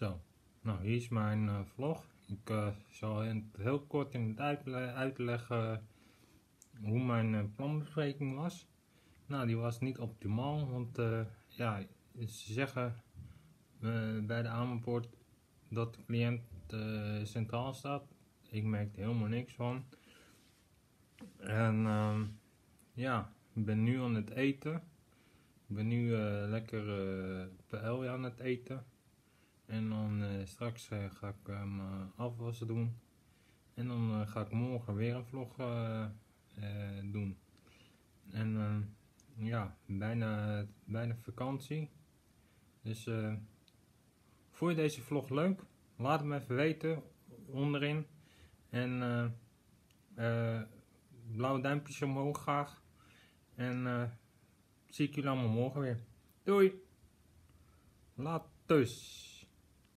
Zo, nou hier is mijn uh, vlog. Ik uh, zal heel kort in het uitle uitleggen hoe mijn uh, planbespreking was. Nou, die was niet optimaal, want ja, ze zeggen bij de aanbod dat de cliënt centraal staat. Ik merkte helemaal niks van. En ehm, ja, ik ben nu aan het eten. Ik ben nu lekker PL aan het eten. En dan uh, straks uh, ga ik hem uh, afwassen doen. En dan ga ik morgen weer een vlog doen. En ja, bijna, bijna vakantie. Dus vond je deze vlog leuk? Laat het me even weten onderin. En blauwe duimpjes omhoog graag. En zie ik jullie allemaal morgen weer. Doei! Laat dus.